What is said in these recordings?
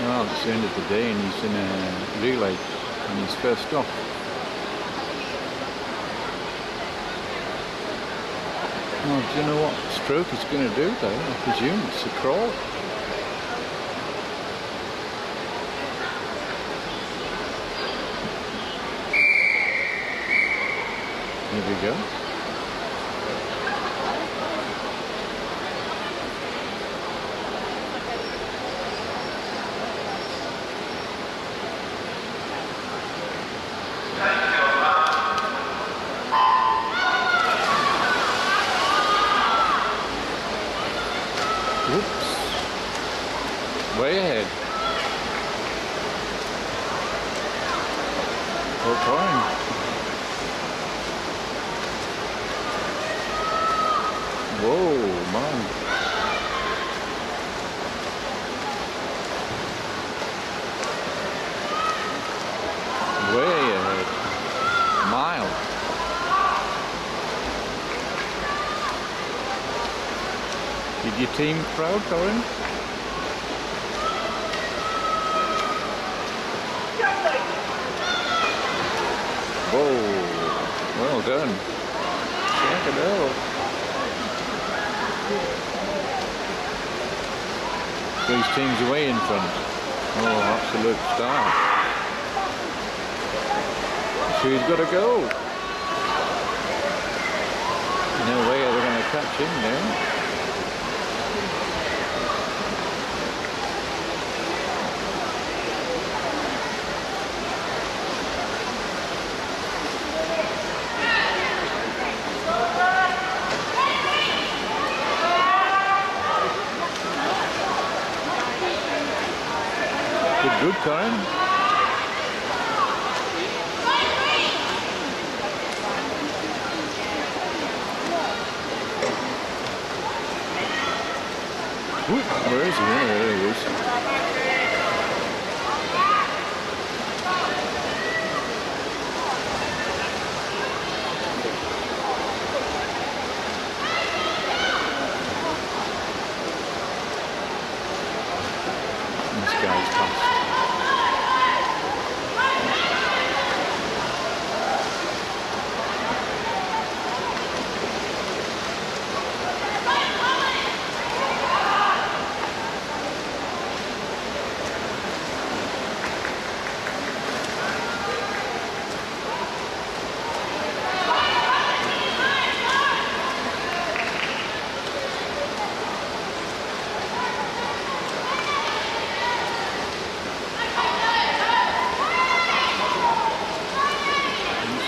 Well, it's the end of the day and he's in a relay and he's first off. Oh, do you know what stroke he's going to do though? I presume it's a crawl. There we go. Way ahead. Full time. Whoa, man. Way ahead. Mile. Did your team proud, Corin? Whoa, well done. Check it out. These teams away in front. Oh, absolute star. So he's got to go. No way they're going to catch him now. Good, good time. Where is he? There he is.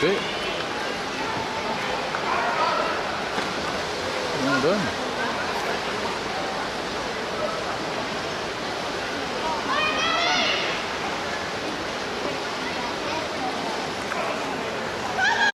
That's. Well done.